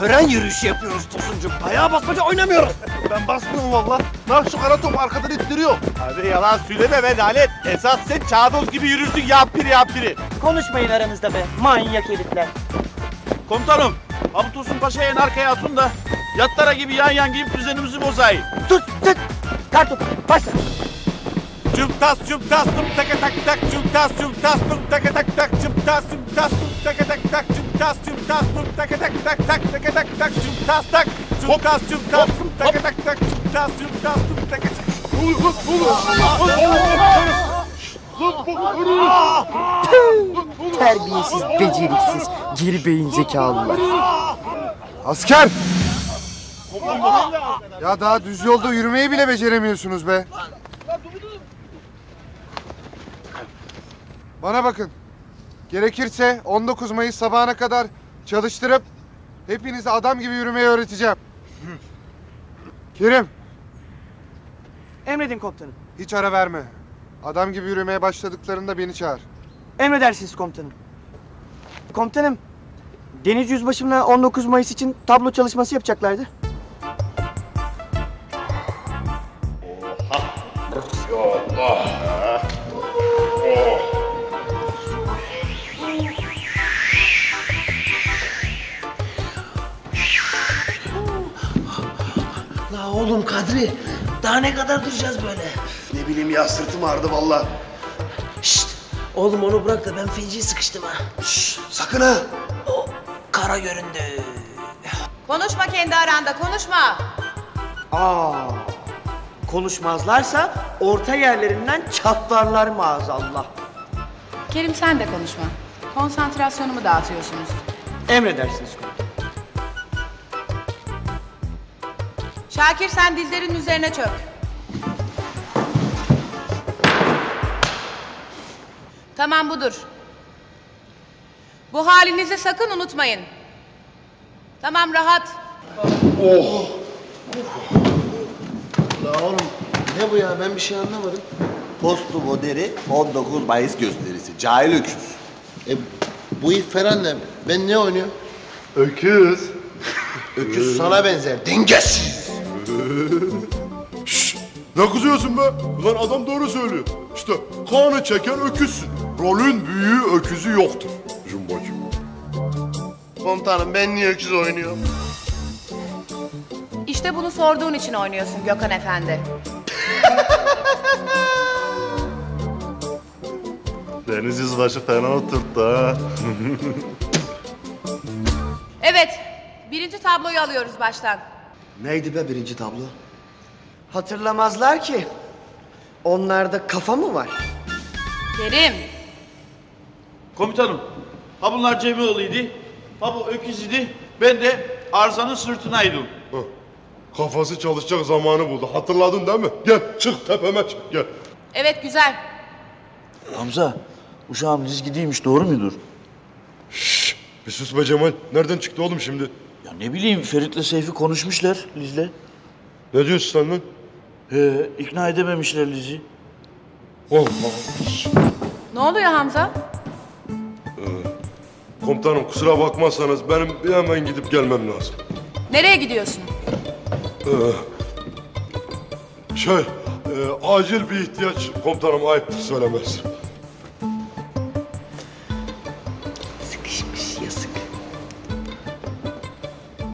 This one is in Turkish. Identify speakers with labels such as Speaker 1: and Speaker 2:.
Speaker 1: tören yürüyüşü yapıyoruz Tosuncuğum. Ayağa basmaca oynamıyoruz.
Speaker 2: Ben basmıyorum valla. Nah şu kara top arkadan ittiriyor.
Speaker 3: Hadi yalan söyleme be Lalet. Esas sen çağdoz gibi yürürsün yampiri yampiri.
Speaker 1: Konuşmayın aranızda be manyak herifler.
Speaker 3: Komutanım, Abu Tosun Paşa'yı en arkaya atın da yatlara gibi yan yan giyip düzenimizi bozayım.
Speaker 1: Tut tut. Kartopu başla.
Speaker 3: Cumtas cumtas tum taka tak tak cumtas cumtas tum taka tak tak cumtas cumtas tum taka tak tak cumtas cumtas tum taka tak tak tak taka tak tak cumtas tak cumtas cumtas tum taka tak tak cumtas cumtas tum taka tak
Speaker 4: Terbiyesiz, beceriksiz, geri beyin zekalılar.
Speaker 5: Asker! Ya daha düz yolda yürümeyi bile beceremiyorsunuz be. Bana bakın. Gerekirse 19 Mayıs sabahına kadar çalıştırıp hepinize adam gibi yürümeyi öğreteceğim. Kerim,
Speaker 1: Emredin komutanım.
Speaker 5: hiç ara verme. Adam gibi yürümeye başladıklarında beni çağır.
Speaker 1: Emredersiniz komutanım. Komutanım. Deniz Yüzbaşımla 19 Mayıs için tablo çalışması yapacaklardı.
Speaker 6: La oğlum Kadri, daha ne kadar duracağız böyle?
Speaker 2: Ne bileyim ya sırtım ağrıdı valla.
Speaker 6: Şşt, oğlum onu bırak da ben feci sıkıştım ha.
Speaker 2: Şşş sakın ha.
Speaker 6: O kara göründü.
Speaker 7: Konuşma kendi aranda konuşma.
Speaker 1: Aa, konuşmazlarsa orta yerlerinden çatlarlar maazallah.
Speaker 7: Kerim sen de konuşma. Konsantrasyonumu dağıtıyorsunuz.
Speaker 1: Emredersiniz
Speaker 7: Şakir sen dizlerin üzerine çök. Tamam budur. Bu halinizi sakın unutmayın. Tamam rahat.
Speaker 2: La oğlum ne bu ya ben bir şey anlamadım.
Speaker 3: Postu moderi 19 Mayıs gösterisi. Cahil öküz.
Speaker 2: E, bu ip falan ne? Ben ne oynuyorum? Öküz. Öküz sana benzer. Dengesiz.
Speaker 8: Ne kızıyorsun be? Ulan adam doğru söylüyor. İşte kanı çeken öküzsün. Rolün büyüğü öküzü yoktur. Cumbacım.
Speaker 2: Komutanım ben niye öküz oynuyorum?
Speaker 7: İşte bunu sorduğun için oynuyorsun Gökhan Efendi.
Speaker 8: Deniz yüzbaşı fena oturttu ha.
Speaker 7: Evet, birinci tabloyu alıyoruz baştan.
Speaker 2: Neydi be birinci tablo?
Speaker 1: Hatırlamazlar ki. Onlarda kafa mı var?
Speaker 7: Kerim,
Speaker 3: Komutanım, ha bunlar Cemiloğlu'ydu, ha bu öküz idi, ben de Arzan'ın sırtınaydım.
Speaker 8: Hah, Kafası çalışacak zamanı buldu. Hatırladın değil mi? Gel çık tepeme çık gel.
Speaker 7: evet güzel.
Speaker 9: Hamza, uşağım Liz gidiymiş doğru mudur?
Speaker 8: Bir sus be Cemal. Nereden çıktı oğlum şimdi?
Speaker 9: Ya ne bileyim Ferit'le Seyfi konuşmuşlar Liz'le.
Speaker 8: Ne diyorsun sen lan?
Speaker 9: He, ikna edememişler Liz'i.
Speaker 8: Allah.
Speaker 7: Ne oluyor Hamza?
Speaker 8: Komutanım kusura bakmazsanız benim bir hemen gidip gelmem lazım.
Speaker 7: Nereye gidiyorsun?
Speaker 8: Şey, e, acil bir ihtiyaç komutanım ayıptır söylemez.